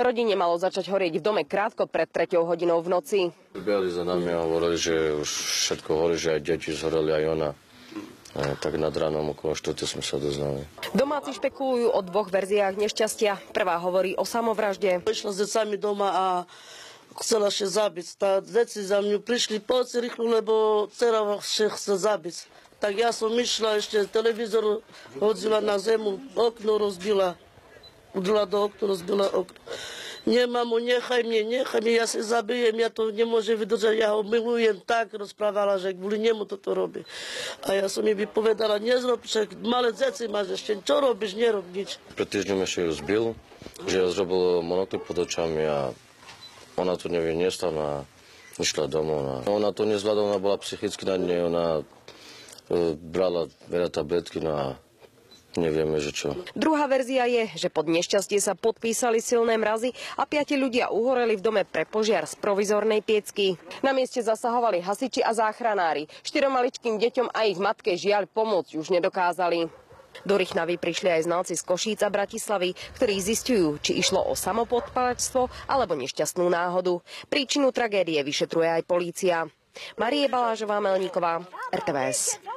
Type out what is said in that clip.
Rodine malo začať horieť v dome krátko pred 3 hodinou v noci. Biali za nami a hovorili, že už všetko horí, že aj deti zhoreli, aj ona. E, tak nad ránom okolo 4 sme sa doznali. Domáci špekulujú o dvoch verziách nešťastia. Prvá hovorí o samovražde. Išla s decami doma a chcela še zabiť. Tá deci za mňu prišli poci rýchlo, lebo dcera še chce zabiť. Tak ja som išla, ešte televízor hodila na zemu, okno rozbila. Do okna, rozbila okno. Nie, mamo, nechaj mne, nechaj mne, ja sa zabijem, ja to nemôžem vydržať, ja ho milujem tak, rozprávala, že kvôli nemu toto robí. A ja som jej vypovedala, nezrob, však malé deci máš ešte, čo robíš, nerob nič. Pred týždňom ešte ju zbil, že zrobil monokly pod očami a ona to nevyniesla a išla domov. A ona to nezvládala, ona bola psychicky na nej, ona brala veľa tabletky no a nevieme, že čo. Druhá verzia je, že pod nešťastie sa podpísali silné mrazy a piati ľudia uhoreli v dome pre požiar z provizornej piecky. Na mieste zasahovali hasiči a záchranári. Štyrom maličkým deťom a ich matke žiaľ pomôcť už nedokázali. Do Rychnavy prišli aj znalci z Košíc a Bratislavy, ktorí zistujú, či išlo o samopodpalačstvo alebo nešťastnú náhodu. Príčinu tragédie vyšetruje aj polícia. Marie Balážová Melníková, RTVS.